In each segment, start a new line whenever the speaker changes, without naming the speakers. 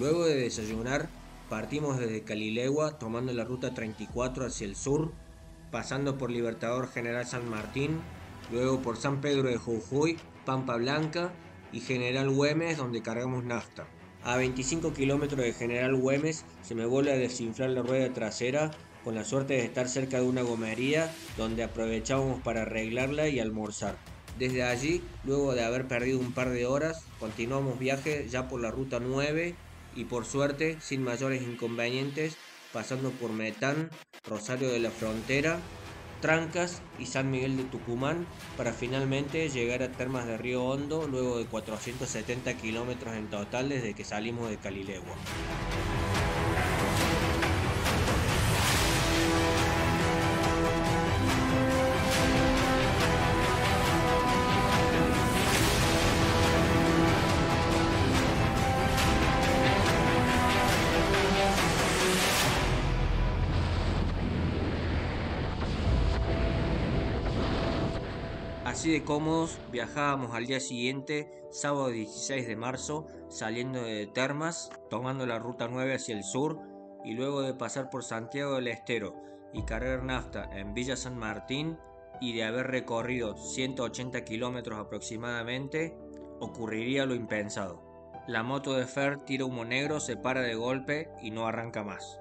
Luego de desayunar, partimos desde Calilegua tomando la ruta 34 hacia el sur, pasando por Libertador General San Martín, luego por San Pedro de Jujuy, Pampa Blanca y General Güemes donde cargamos nafta. A 25 kilómetros de General Güemes se me vuelve a desinflar la rueda trasera con la suerte de estar cerca de una gomería donde aprovechábamos para arreglarla y almorzar. Desde allí, luego de haber perdido un par de horas, continuamos viaje ya por la ruta 9 y por suerte sin mayores inconvenientes, pasando por Metán, Rosario de la Frontera, Trancas y San Miguel de Tucumán para finalmente llegar a Termas de Río Hondo luego de 470 kilómetros en total desde que salimos de Calilegua. Así de cómodos, viajábamos al día siguiente, sábado 16 de marzo, saliendo de Termas, tomando la ruta 9 hacia el sur y luego de pasar por Santiago del Estero y cargar nafta en Villa San Martín y de haber recorrido 180 kilómetros aproximadamente, ocurriría lo impensado. La moto de Fer tira humo negro, se para de golpe y no arranca más.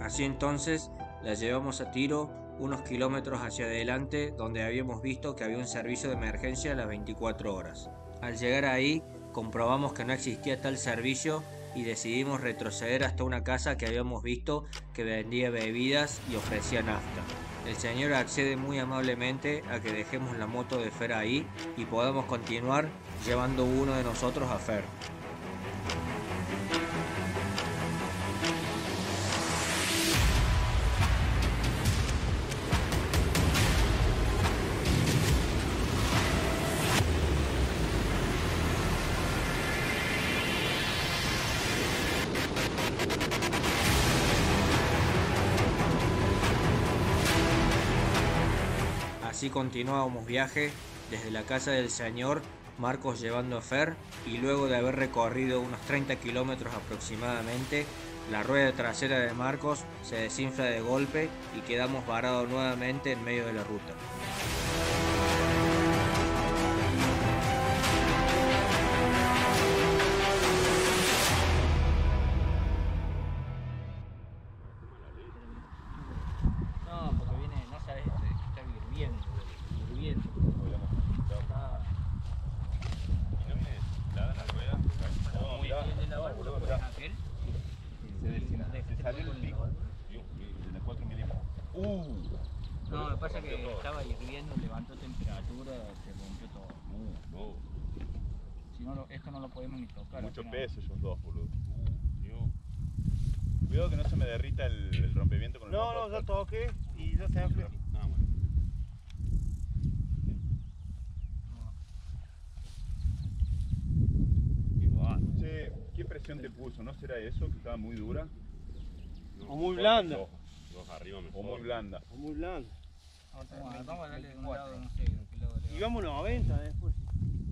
Así entonces la llevamos a tiro unos kilómetros hacia adelante donde habíamos visto que había un servicio de emergencia a las 24 horas. Al llegar ahí comprobamos que no existía tal servicio y decidimos retroceder hasta una casa que habíamos visto que vendía bebidas y ofrecía nafta. El señor accede muy amablemente a que dejemos la moto de Fer ahí y podamos continuar llevando uno de nosotros a Fer. Continuábamos viaje desde la casa del señor, Marcos llevando a Fer, y luego de haber recorrido unos 30 kilómetros aproximadamente, la rueda trasera de Marcos se desinfla de golpe y quedamos varados nuevamente en medio de la ruta.
No, no,
ya toqué y ya se enfrió.
Ah, bueno. Che, ¿qué presión te puso? ¿No será eso que estaba muy dura?
O muy blanda.
Arriba O muy blanda.
O muy blanda.
Vamos a- vamos a darle de un lado, no sé, de qué lado le va.
Y vamos 90 después.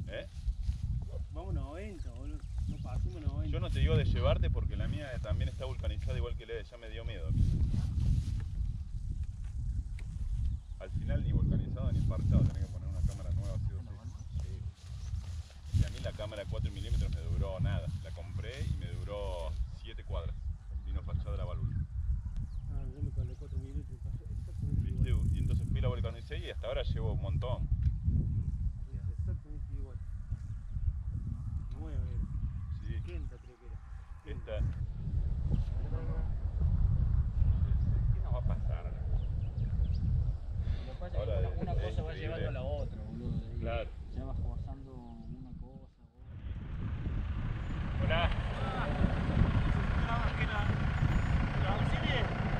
¿Eh?
Vamos 90, boludo. No pasemos 90.
Yo no te digo de llevarte porque la mía también está vulcanizada igual que la de ella me dio miedo. Al final ni vulcanizado ni parchado, tenés que poner una cámara nueva así o sí. Y a mí la cámara 4 milímetros me duró nada. La compré y me duró 7 cuadras. Vino parchada la válvula.
Ah, yo me colé 4 minutos y pasó exactamente
¿Viste?
igual.
Y entonces fui la vulcanicé y hasta ahora llevo un montón.
Exactamente igual. Nueva era.
Sí.
70 creo que era.
Esta. ¿Qué nos va a pasar?
Lo que pasa es
Ahora
que
es-
una, una
es
cosa va
increíble.
llevando a la otra, boludo. y
Claro.
Se va forzando una cosa, otra.
Hola.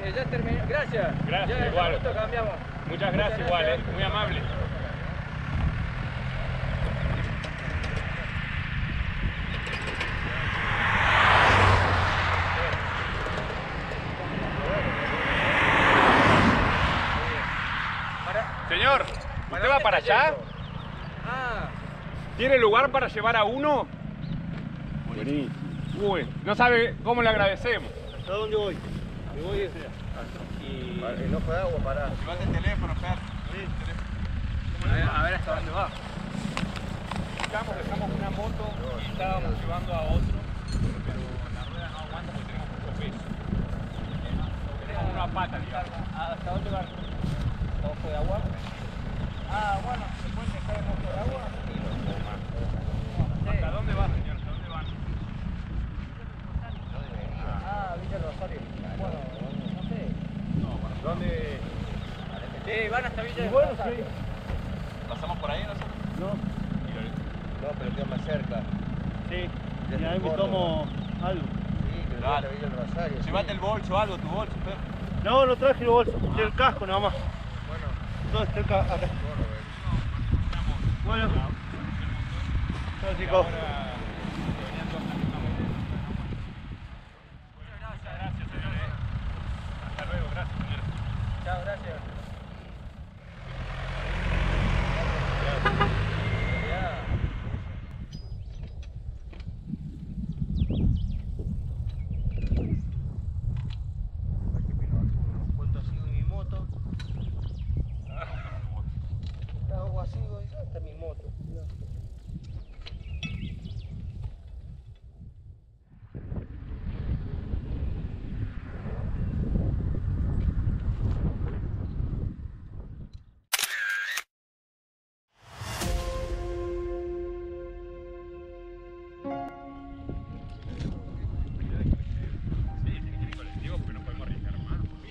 Eh, ya terminé, gracias.
Gracias,
ya
igual.
minuto cambiamos.
Muchas gracias igual, eh. muy amable. Señor, ¿usted va para allá?
Ah,
¿Tiene lugar para llevar a uno?
Buenísimo.
Uy, no sabe cómo le agradecemos.
¿A dónde voy? Voy.
Y...
El ojo de agua, pará.
Llevate el teléfono, Fer.
A ver, a ver hasta dónde va.
Estamos, dejamos una moto y estábamos llevando a otro, pero la rueda no aguanta porque tenemos mucho peso. Tenemos una pata, digamos.
¿Hasta dónde va? ¿Hasta ojo de agua? Ah, bueno, ¿se puede dejar en ojo de agua?
¿Hasta dónde va, señor? ¿Hasta dónde van?
Ah, Villa Rosario. Bueno, no sé.
¿Dónde?
Sí, van hasta Villa
Bueno,
Rosario.
¿Pasamos por ahí nosotros?
No,
No, pero queda más cerca.
sí. Y ahí me tomo algo.
Sí, pero
Dale.
ya Villa el Rosario.
Llévate
sí.
el bolso, algo, tu bolso, Fer.
No, no traje el bolso, traje el casco nada más.
Bueno,
¿Dónde está el casco? Acá.
Córdoba.
Bueno. Chao chicos.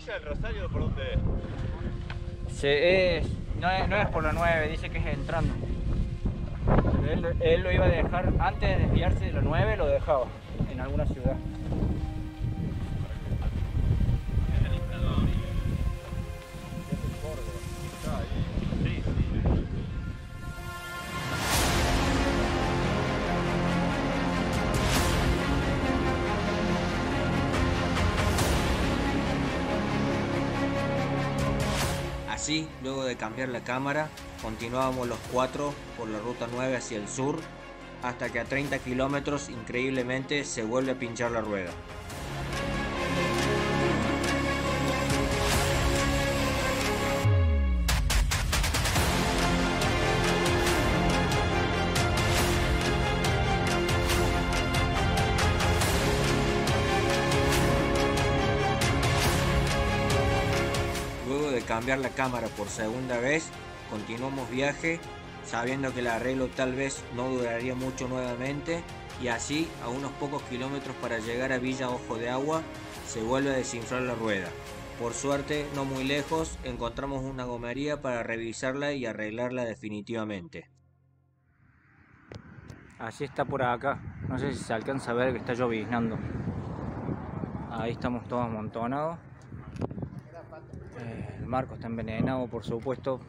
Villa del Rosario, ¿por dónde es?
Se, es, no, es, no es por la 9, dice que es entrando. Él, él lo iba a dejar, antes de desviarse de la 9, lo dejaba en alguna ciudad.
Así, luego de cambiar la cámara, continuábamos los cuatro por la ruta 9 hacia el sur, hasta que a 30 kilómetros increíblemente se vuelve a pinchar la rueda. Cambiar la cámara por segunda vez, continuamos viaje sabiendo que el arreglo tal vez no duraría mucho nuevamente y así a unos pocos kilómetros para llegar a Villa Ojo de Agua se vuelve a desinflar la rueda. Por suerte, no muy lejos, encontramos una gomería para revisarla y arreglarla definitivamente.
Así está por acá. No sé si se alcanza a ver que está lloviznando. Ahí estamos todos amontonados. Eh, el marco está envenenado, por supuesto.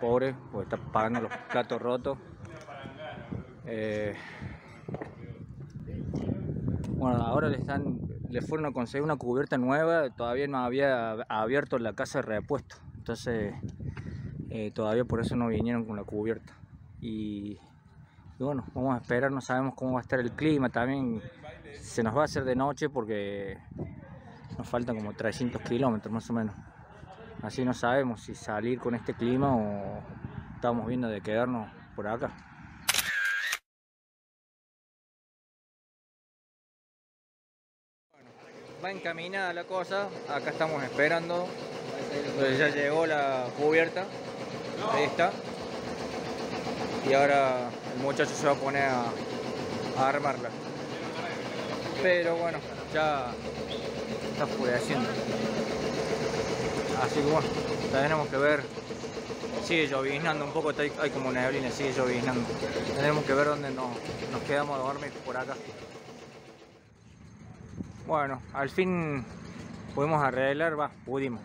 Pobre, porque está pagando los platos rotos. Eh, bueno, ahora le están, le fueron a conseguir una cubierta nueva. Todavía no había abierto la casa de repuesto. Entonces, eh, todavía por eso no vinieron con la cubierta. Y y bueno, vamos a esperar, no sabemos cómo va a estar el clima también. Se nos va a hacer de noche porque nos faltan como 300 kilómetros más o menos. Así no sabemos si salir con este clima o estamos viendo de quedarnos por acá. Va encaminada la cosa, acá estamos esperando. Pues ya llegó la cubierta, ahí está y ahora el muchacho se va a poner a, a armarla. Pero bueno, ya está oscureciendo. Así que bueno, tenemos que ver. Sigue lloviznando un poco, hay, como neblina, sigue lloviznando. Tenemos que ver dónde nos, quedamos a dormir por acá. Bueno, al fin pudimos arreglar, va, pudimos.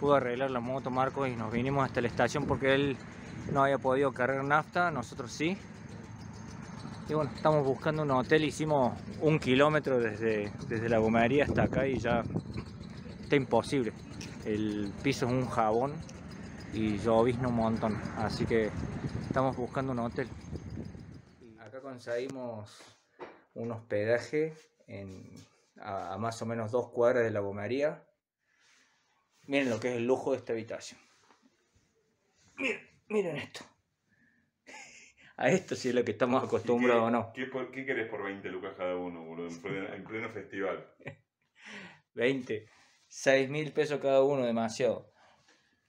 Pudo arreglar la moto Marcos y nos vinimos hasta la estación porque él no había podido cargar nafta, nosotros sí. Y bueno, estamos buscando un hotel, hicimos un kilómetro desde, desde la gomería hasta acá y ya está imposible. El piso es un jabón y llovizna un montón, así que estamos buscando un hotel. Acá conseguimos un hospedaje en- a, a más o menos dos cuadras de la gomería. Miren lo que es el lujo de esta habitación. Miren, miren esto. A esto sí es lo que estamos acostumbrados o no.
¿Qué, por- qué querés por 20 lucas cada uno, boludo? En pleno, en pleno festival.
20, 6 mil pesos cada uno, demasiado.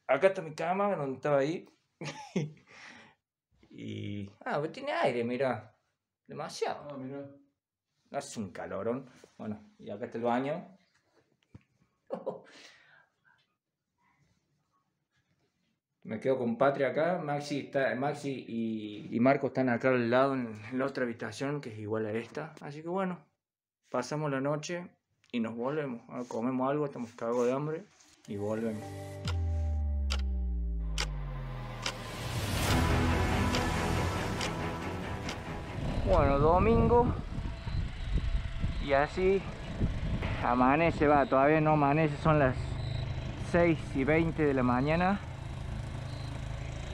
Acá está mi cama, donde estaba ahí. y. Ah, pero tiene aire, mira. Demasiado.
Ah, mirá.
Hace un calorón. Bueno, y acá está el baño. Me quedo con Patria acá. Maxi, está, Maxi y, y Marco están acá al lado en la otra habitación, que es igual a esta. Así que bueno, pasamos la noche y nos volvemos. Ahora comemos algo, estamos cagados de hambre y volvemos. Bueno, domingo y así amanece, va, todavía no amanece, son las 6 y 20 de la mañana.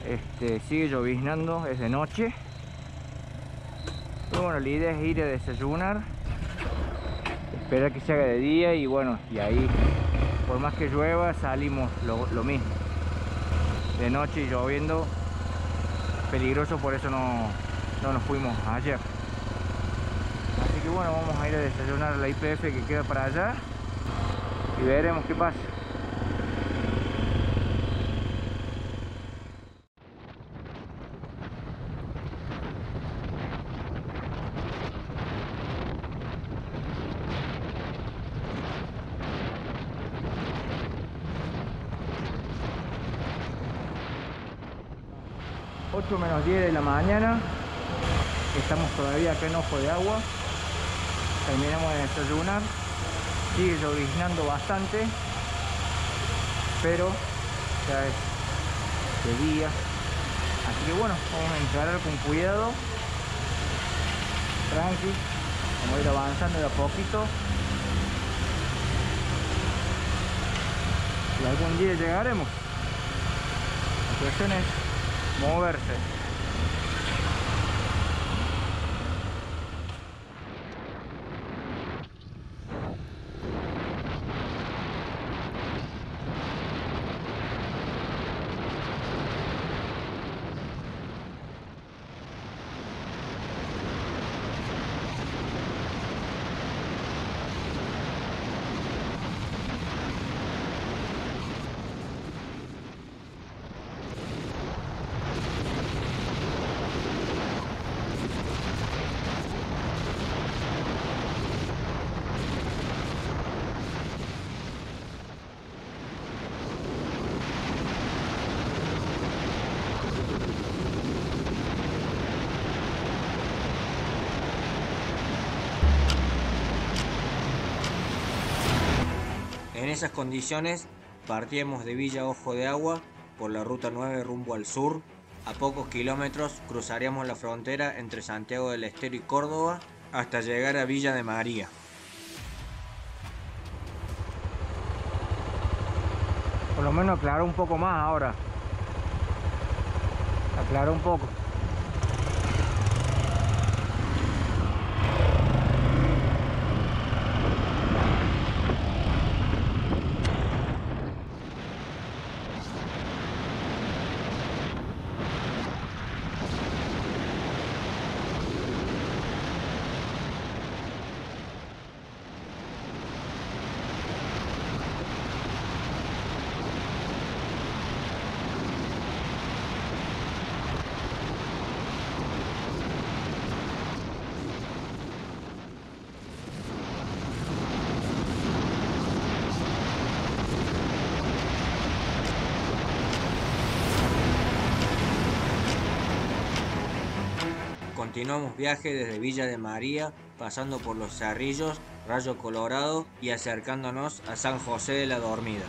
Este, sigue lloviznando, es de noche. Y bueno, la idea es ir a desayunar, esperar que se haga de día y bueno, y ahí, por más que llueva, salimos lo, mismo. De noche y lloviendo, peligroso, por eso no, no nos fuimos ayer. Así que bueno, vamos a ir a desayunar la IPF que queda para allá y veremos qué pasa. Menos 10 de la mañana Estamos todavía acá en Ojo de Agua. Terminamos de desayunar. Sigue lloviznando bastante. Pero ya es de día. Así que bueno, vamos a encarar con cuidado. Tranqui. Vamos a ir avanzando de a poquito. Y algún día llegaremos. La cuestión es moverse.
Esas condiciones partíamos de Villa Ojo de Agua por la ruta 9 rumbo al sur. A pocos kilómetros cruzaríamos la frontera entre Santiago del Estero y Córdoba hasta llegar a Villa de María.
Por lo menos aclaró un poco más ahora. Aclaró un poco.
Continuamos viaje desde Villa de María, pasando por los Cerrillos, Rayo Colorado y acercándonos a San José de la Dormida.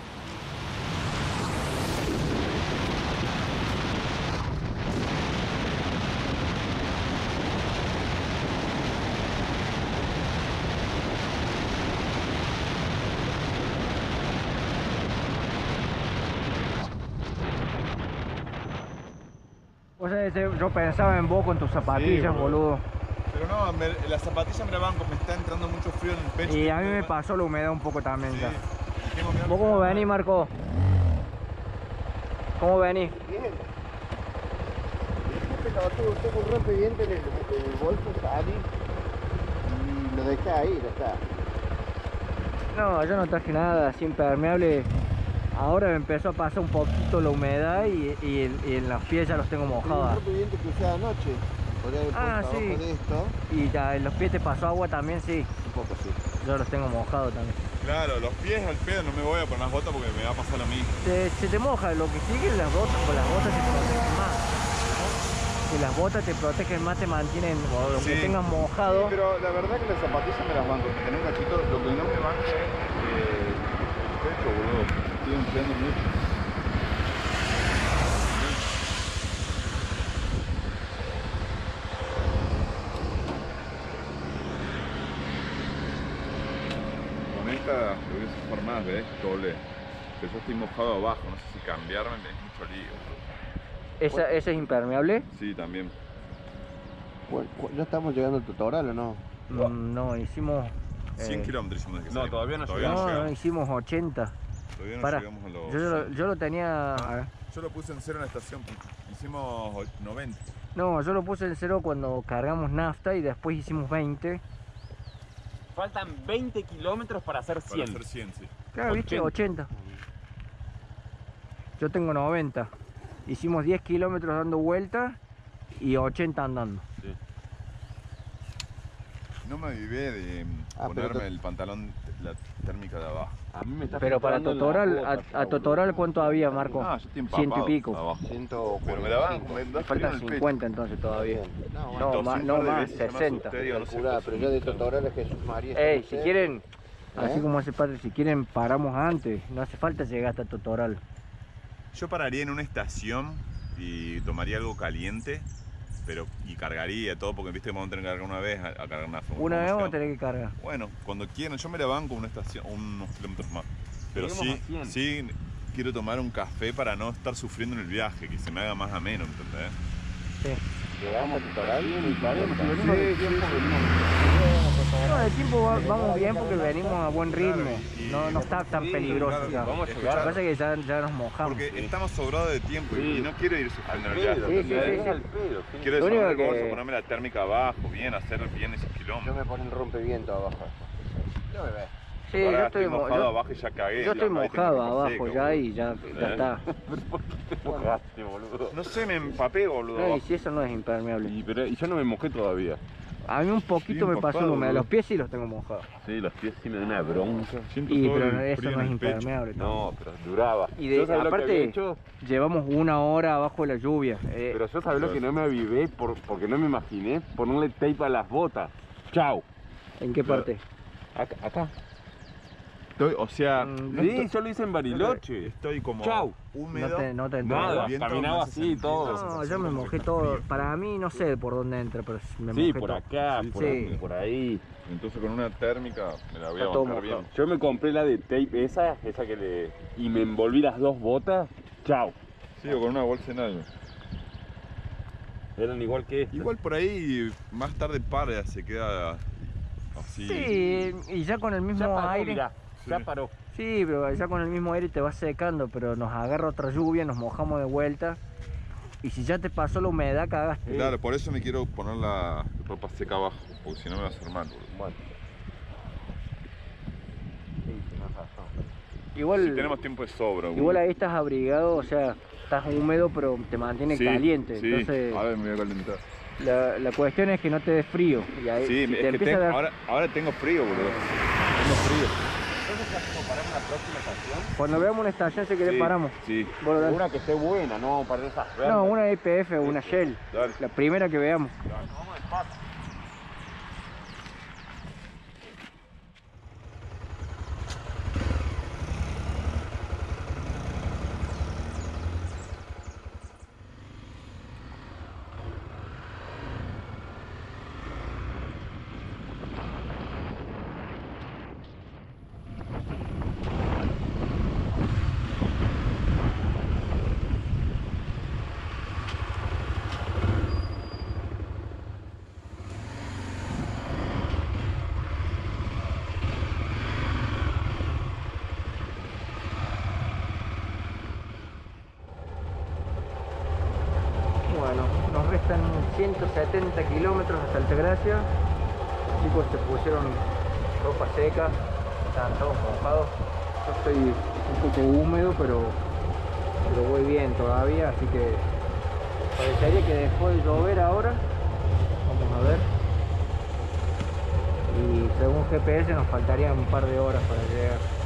O sea, ese- yo pensaba en vos con tus zapatillas,
boludo.
boludo.
Pero no, me- la zapatilla me la banco, me está entrando mucho frío en el pecho.
Y a mí me pasó la humedad un poco también
Sí,
ya. ¿Vos cómo venís. Marco? ¿Cómo venís?
Bien. Tengo un rompeviento en el, en el bolso, salí y lo dejé ahí, ya está.
No, yo no traje nada así impermeable. Ahora me empezó a pasar un poquito la humedad y, y en- y en los pies ya los tengo mojados.
que anoche.
Ah, sí.
de esto.
Y ya en los pies te pasó agua también, sí.
Un poco sí.
Yo los tengo mojados también.
Claro, los pies al pedo no me voy a poner las botas porque me va a pasar lo mismo.
Se, se te moja, lo que sigue las botas, pues las botas te protegen más. Si las botas te protegen más, te mantienen, o aunque
Sí.
tengas mojado.
pero la verdad que las zapatillas me las banco. Que tenés un cachito, lo que no me banco es eh, el pecho, boludo. Estoy enfriando mucho. Con esta lo voy a zafar más, ¿ves? Doble. Pero yo estoy mojado abajo, no sé si cambiarme, es mucho lío.
¿Esa, ¿Esa es impermeable?
Sí, también.
Bueno, ¿Ya estamos llegando al tutorial o no?
Mm, no, hicimos...
100
eh,
kilómetros hicimos de que
no, todavía no
no, no, hicimos 80.
Todavía no
Para,
llegamos a los.
Yo, lo- yo lo tenía...
Yo lo puse en cero en la estación. Hicimos och- 90.
No, yo lo puse en cero cuando cargamos nafta y después hicimos 20.
Faltan 20 kilómetros para hacer
Para
100.
hacer 100, sí.
Claro, viste, 80. Yo tengo 90. Hicimos 10 kilómetros dando vueltas y 80 andando.
No me avivé de
Ah,
ponerme
te-
el pantalón, la térmica de abajo.
A mí me está
Pero para Totoral,
botas,
a, a Totoral ¿cuánto había, Marco?
No, yo estoy
Ciento y pico.
abajo.
145.
Pero me la banco, me
Faltan
el pecho.
50 entonces todavía.
No,
No, más, no más,
veces, ya me
60.
asusté, digo, no sé
calculada,
qué
pero yo de tutorial es Jesús María.
Ey, si quieren, así
¿Eh?
como hace padre, si quieren paramos antes. No hace falta llegar hasta Totoral.
Yo pararía en una estación y tomaría algo caliente, pero y cargaría todo, porque viste que vamos a tener que cargar una vez a, a cargar una
Una vez vamos a tener que cargar.
Bueno, cuando quieran, yo me la banco una estación, unos kilómetros más. Pero sí,
a 100.
sí quiero tomar un café para no estar sufriendo en el viaje, que se me haga más ameno, ¿entendés?
Sí.
Llegamos a tutorial y paremos.
Sí, sí,
No, de tiempo va- vamos bien porque venimos a buen ritmo.
y-
No, no está tan
Sí,
peligroso.
claro,
ya.
vamos a
Lo que pasa es que ya, ya nos mojamos.
Porque estamos sobrados de tiempo y-
Sí.
y no quiero ir sufriendo en el
pedo,
viaje.
Sí, sí,
¿entendés?
sí,
al.
Quiero desarmar el bolso, ponerme la térmica abajo, bien, hacer bien esos
Yo
kilómetros.
me pone el rompeviento abajo. No me ves.
Sí,
Ahora
yo estoy, mo-
mojado
yo-
abajo y ya cagué.
yo estoy mojado abajo ya y ya, ya
¿Eh?
está.
Mojaste, boludo.
No sé, me empapé, boludo.
No, y si eso no es impermeable.
Y, pero, y yo no me mojé todavía.
A mí un poquito me pasó
boludo.
Los pies sí los tengo mojados.
Sí, los pies sí me dan una bronca.
Siento
Y
todo
pero eso no es impermeable.
No, pero duraba.
Y de-
lo
aparte- Llevamos una hora abajo de la lluvia. eh,
pero yo sabés lo que no me avivé por, porque no me imaginé ponerle tape a las botas. Chau.
¿En qué parte?
Acá. acá.
Estoy, o sea,
Mm,
no
Sí,
estoy,
yo lo hice en Bariloche.
estoy como
Chau.
húmedo.
No te, no te.
Nada, caminaba así todo.
No, yo me mojé todo. Para mí no sé por dónde entra, pero me
Sí,
mojé
por
todo.
acá,
Sí,
por,
sí.
ahí, por ahí.
Entonces con una térmica me la voy a bancar bien.
Yo me compré la de tape esa, esa que le... Y me envolví las dos botas. Chau.
Sí, o con una bolsa en algo.
Eran igual que esta.
Igual por ahí más tarde para, se queda así.
Sí, y ya con el mismo aire.
mirá, ya
Sí.
paró.
Sí, pero ya con el mismo aire te va secando, pero nos agarra otra lluvia, nos mojamos de vuelta. Y si ya te pasó la humedad, cagaste.
Claro, por eso me quiero poner la ropa seca abajo, porque si no me va a hacer mal. boludo.
Bueno.
Igual,
Si tenemos tiempo de sobra. boludo.
igual ahí estás abrigado, o sea, estás húmedo, pero te mantiene
Sí,
caliente.
Sí,
Entonces,
a ver, me voy a calentar.
la, la cuestión es que no te des frío. Y ahí,
Sí,
si
es
te
que
empieza
tengo-
a dar-
ahora, ahora tengo frío, boludo. Tengo frío.
Entonces, ¿ya como para una próxima estación?
Cuando veamos una estación, si querés,
Sí,
paramos.
Sí.
Una que esté buena, no para esas verdes.
No, una IPF o una Shell.
dale.
La primera que veamos.
Vamos despacio.
Bueno, 170 kilómetros hasta Altagracia. Los chicos se pusieron ropa seca, estaban todos mojados. Yo estoy un poco húmedo, pero, pero voy bien todavía, así que parecería que después de llover ahora, vamos a ver. Y según GPS nos faltarían un par de horas para llegar.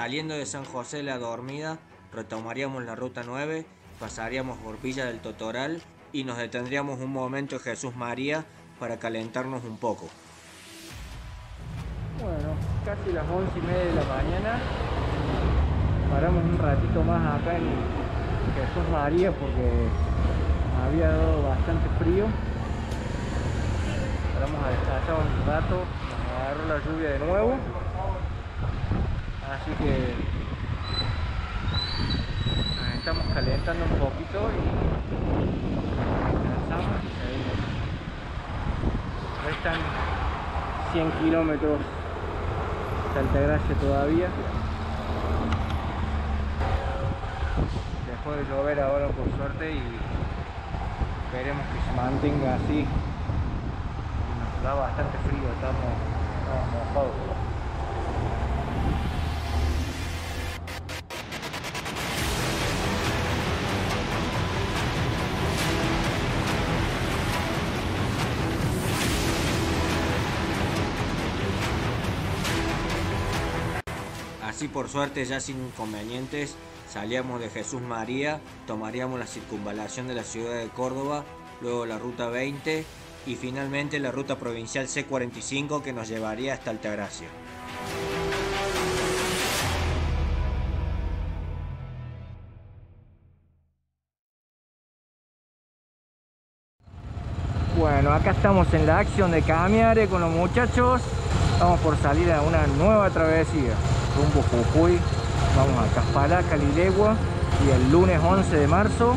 Saliendo de San José la Dormida, retomaríamos la ruta 9, pasaríamos por Villa del Totoral y nos detendríamos un momento en Jesús María para calentarnos un poco.
Bueno, casi las once y media de la mañana. Paramos un ratito más acá en Jesús María porque había dado bastante frío. Paramos a descansar un rato, nos agarró la lluvia de nuevo. Así que estamos calentando un poquito y descansamos y. Restan 100 kilómetros de Altagracia todavía. Después de llover ahora por suerte y esperemos que se mantenga así. Nos da bastante frío, estamos, estamos mojados.
Así por suerte ya sin inconvenientes salíamos de Jesús María, tomaríamos la circunvalación de la ciudad de Córdoba, luego la ruta 20 y finalmente la ruta provincial C45 que nos llevaría hasta Altagracia.
Bueno, acá estamos en la acción de Camiare con los muchachos. Vamos por salir a una nueva travesía rumbo. Vamos a Caspalá, Calilegua y el lunes 11 de marzo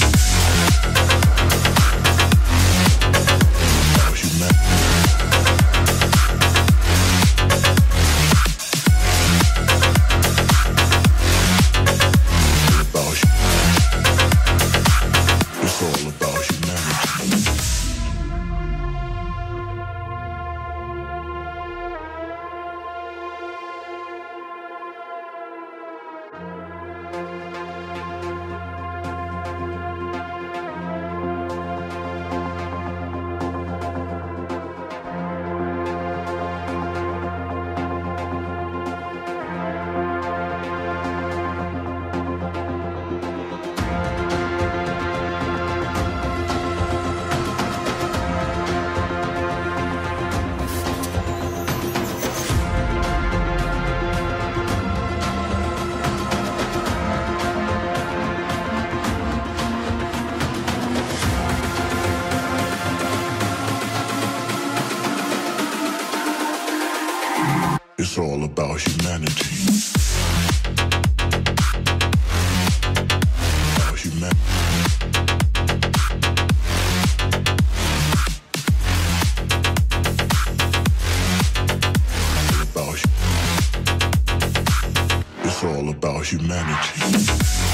humanity.